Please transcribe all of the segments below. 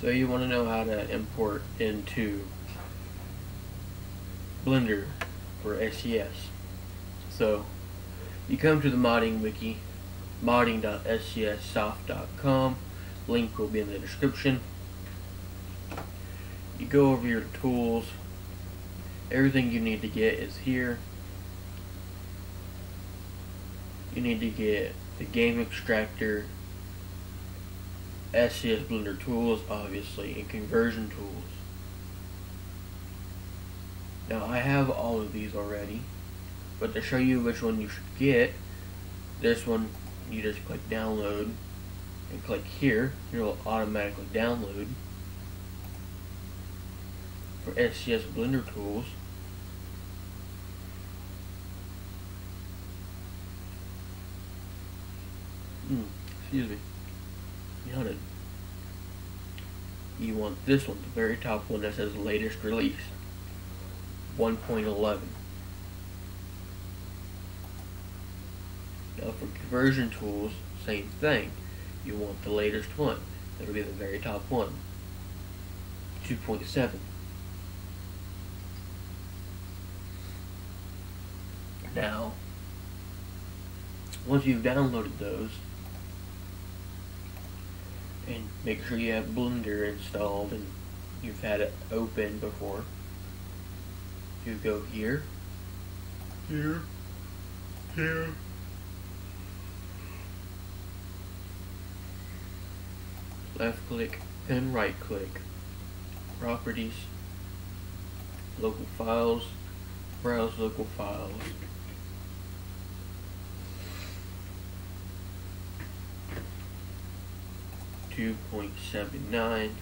So you want to know how to import into Blender for SCS. So you come to the modding wiki, modding.scssoft.com. Link will be in the description. You go over your tools. Everything you need to get is here. You need to get the game extractor, SCS Blender tools, obviously, and conversion tools. Now, I have all of these already, but to show you which one you should get, this one, you just click download, and click here, it'll automatically download. For SCS Blender tools, Hmm, excuse me. You want this one, the very top one that says latest release. 1.11. Now for conversion tools, same thing. You want the latest one. That'll be the very top one. 2.7. Now, once you've downloaded those, and make sure you have Blender installed and you've had it open before. You go here, here, here. Left click, then right click. Properties, local files, browse local files. Two point seven nine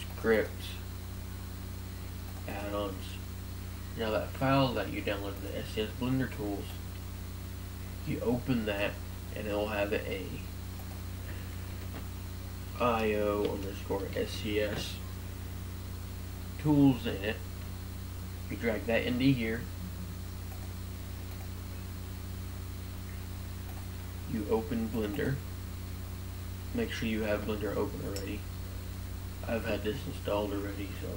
scripts add-ons. Now that file that you downloaded, the SCS Blender tools, you open that and it'll have a IO underscore SCS tools in it. You drag that into here. You open Blender. Make sure you have Blender open already. I've had this installed already, so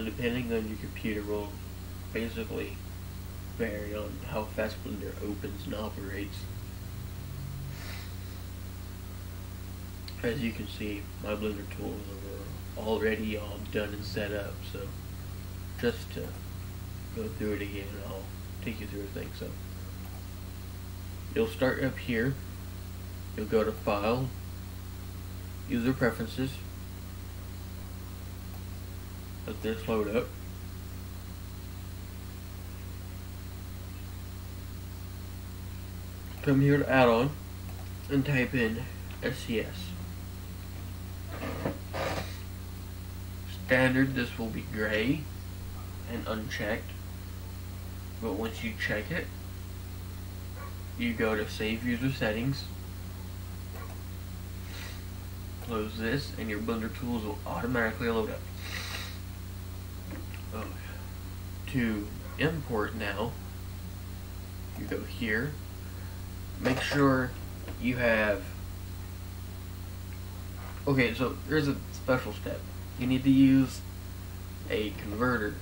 Now, depending on your computer, will basically vary on how fast Blender opens and operates. As you can see, my Blender tools are already all done and set up, so just to go through it again, I'll take you through everything. So, you'll start up here, you'll go to File, User Preferences, let this load up. Come here to add-on and type in SCS. Standard, this will be gray and unchecked. But once you check it, you go to Save User Settings, close this, and your Blender tools will automatically load up. To import now, you go here, make sure you have, okay, so there's a special step. You need to use a converter,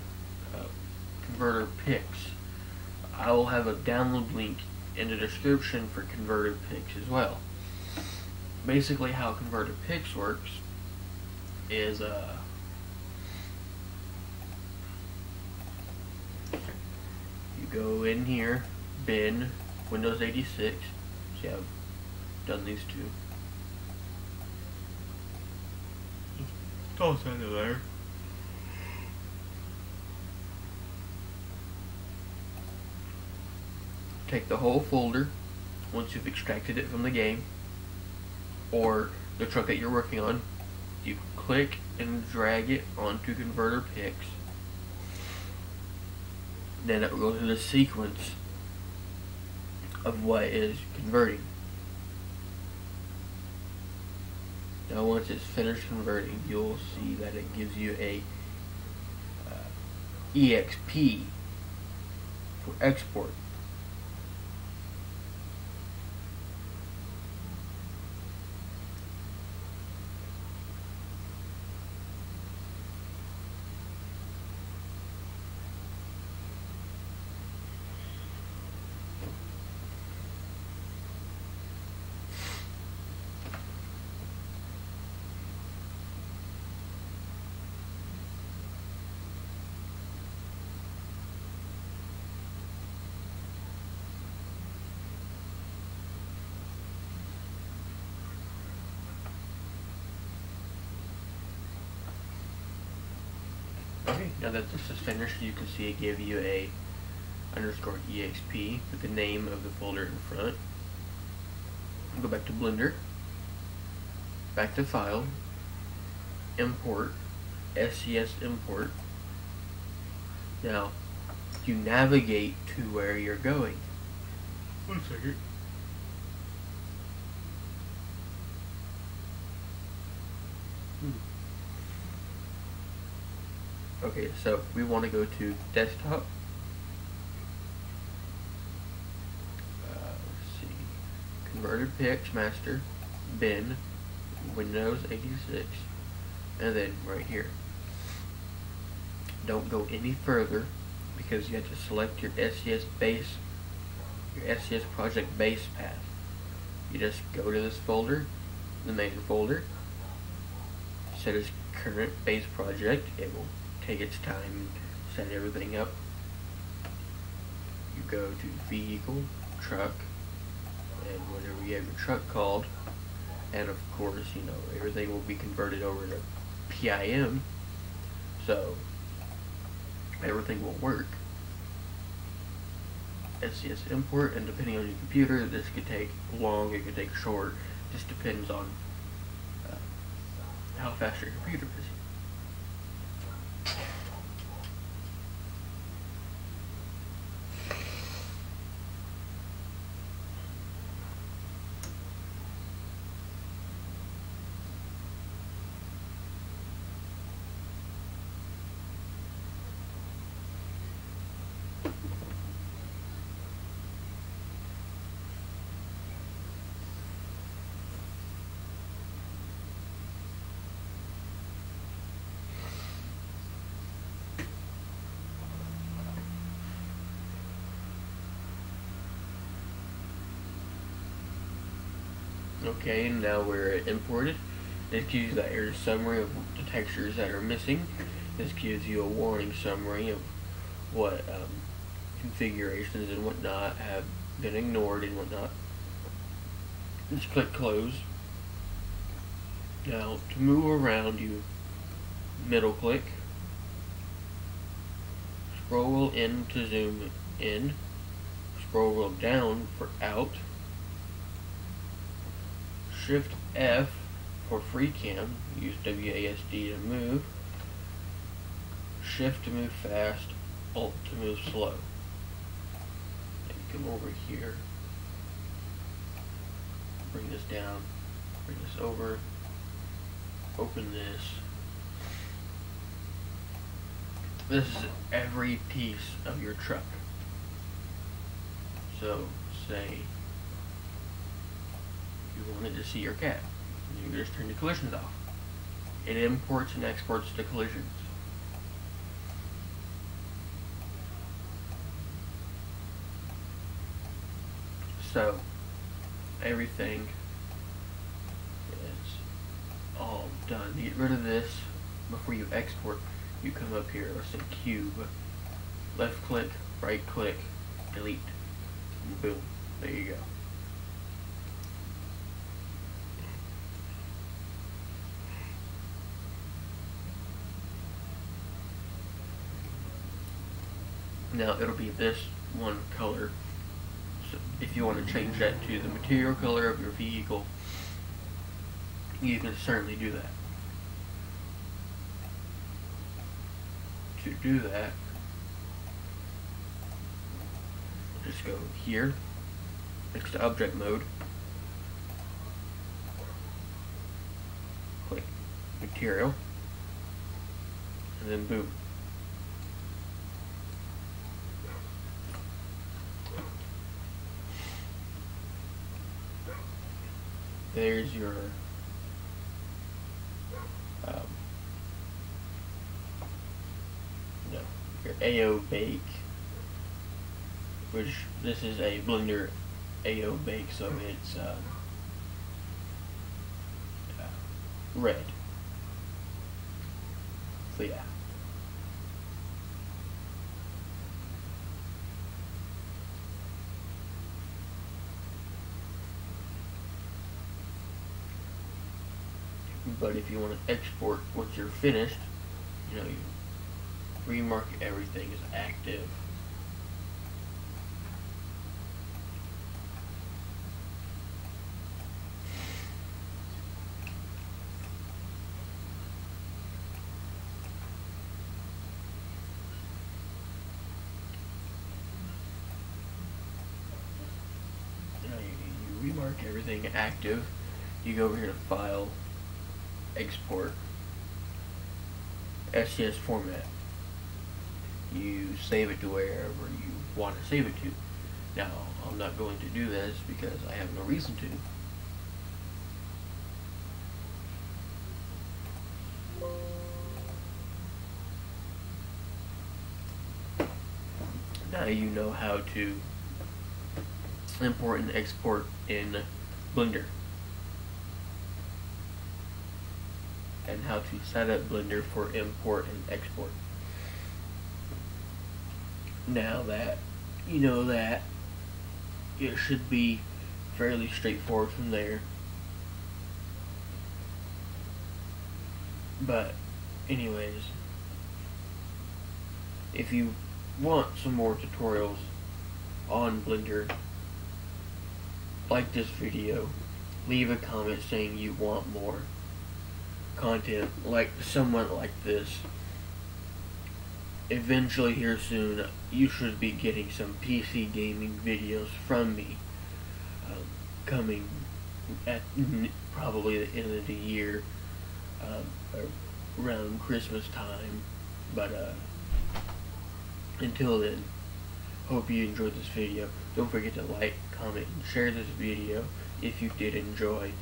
uh, converter pix. I will have a download link in the description for converter pix as well. Basically how converter pix works is, uh, go in here, bin, Windows 86. See, I've done these two. Toss that in there. Take the whole folder once you've extracted it from the game or the truck that you're working on. You click and drag it onto Converter Pix then it will go through the sequence of what is converting. Now once it's finished converting, you'll see that it gives you a uh, EXP for export. Okay, now that this is finished, you can see it gave you a underscore exp with the name of the folder in front. Go back to Blender, back to File, Import, SCS Import. Now, you navigate to where you're going. One second. Hmm. Okay, so we want to go to desktop. Uh, let's see. Converter Pix master, bin, Windows 86, and then right here. Don't go any further because you have to select your SCS base, your SCS project base path. You just go to this folder, the main folder, set as current base project. It will take its time, to set everything up. You go to vehicle, truck, and whatever you have your truck called, and of course, you know, everything will be converted over to PIM, so everything will work. SCS import, and depending on your computer, this could take long, it could take short, just depends on uh, how fast your computer is. Okay, and now we're imported. This gives you that air summary of the textures that are missing. This gives you a warning summary of what um, configurations and whatnot have been ignored and whatnot. Just click close. Now, to move around, you middle click, scroll in to zoom in, scroll down for out, Shift F for free cam, use WASD to move, Shift to move fast, Alt to move slow. Come over here, bring this down, bring this over, open this. This is every piece of your truck. So, say you wanted to see your cat. You just turn the collisions off. It imports and exports the collisions. So, everything is all done. To get rid of this before you export, you come up here, let's say cube, left click, right click, delete, boom, there you go. Now it'll be this one color. So if you want to change that to the material color of your vehicle, you can certainly do that. To do that, just go here, next to object mode, click material, and then boom. There's your um, no, your AO bake, which this is a Blender AO bake, so it's um, uh, red. So yeah. But if you want to export once you're finished, you know, you remark everything as active. You, you, you remark everything active. You go over here to File, Export, SCS format. You save it to wherever you want to save it to. Now, I'm not going to do this because I have no reason to. Now you know how to import and export in Blender. And how to set up Blender for import and export. Now that you know that, it should be fairly straightforward from there. But, anyways, if you want some more tutorials on Blender, like this video, leave a comment saying you want more content like someone like this. Eventually here soon, you should be getting some PC gaming videos from me um, coming at probably the end of the year um, around Christmas time. But uh, until then hope you enjoyed this video. Don't forget to like comment and share this video if you did enjoy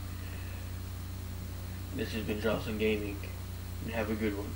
this has been Joslin Gaming. And have a good one